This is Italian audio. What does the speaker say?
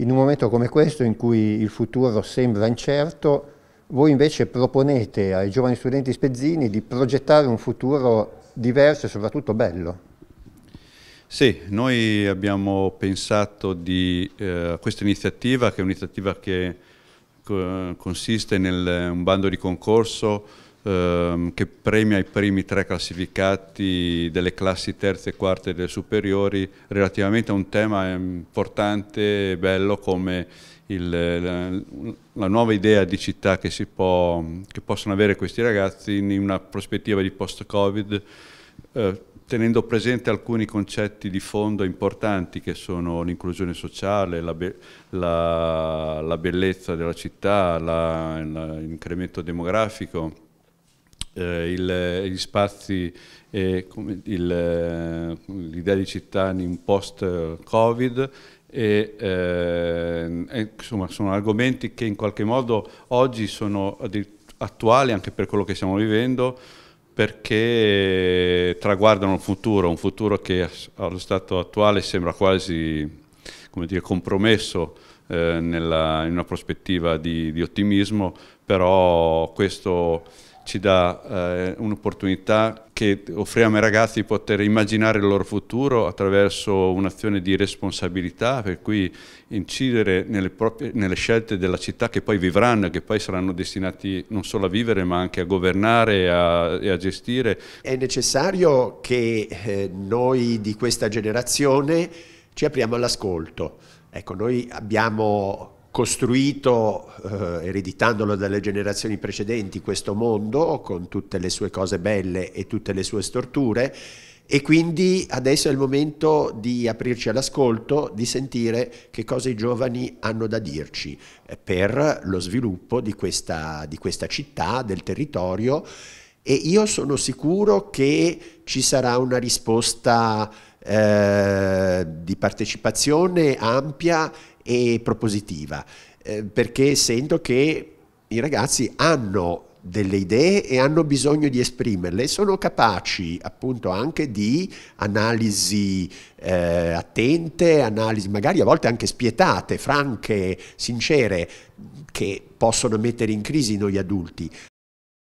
In un momento come questo in cui il futuro sembra incerto, voi invece proponete ai giovani studenti spezzini di progettare un futuro diverso e soprattutto bello. Sì, noi abbiamo pensato di eh, questa iniziativa, che è un'iniziativa che eh, consiste in un bando di concorso eh, che premia i primi tre classificati delle classi terze e quarte delle superiori relativamente a un tema importante e bello come il, la, la, nuova idea di città che, può, che possono avere questi ragazzi in una prospettiva di post-Covid eh, tenendo presente alcuni concetti di fondo importanti che sono l'inclusione sociale, la, be la, la, bellezza della città, l'incremento demografico, eh, il, gli spazi e l'idea di città in post-Covid e, eh, insomma sono argomenti che in qualche modo oggi sono attuali anche per quello che stiamo vivendo perché traguardano un futuro, un futuro che allo stato attuale sembra quasi dire, compromesso eh, nella, in una prospettiva di, di ottimismo, però questo ci dà eh, un'opportunità che offriamo ai ragazzi di poter immaginare il loro futuro attraverso un'azione di responsabilità, per cui incidere nelle, proprie, nelle scelte della città che poi vivranno che poi saranno destinati non solo a vivere ma anche a governare e a, e a gestire. È necessario che eh, noi di questa generazione ci apriamo all'ascolto. Ecco, noi abbiamo costruito, eh, ereditandolo dalle generazioni precedenti, questo mondo con tutte le sue cose belle e tutte le sue storture. E quindi adesso è il momento di aprirci all'ascolto, di sentire che cosa i giovani hanno da dirci eh, per lo sviluppo di questa, di questa città, del territorio. E io sono sicuro che ci sarà una risposta eh, di partecipazione ampia e propositiva, eh, perché sento che i ragazzi hanno delle idee e hanno bisogno di esprimerle sono capaci appunto anche di analisi eh, attente, analisi magari a volte anche spietate, franche, sincere, che possono mettere in crisi noi adulti,